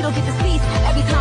we don't get to peace every time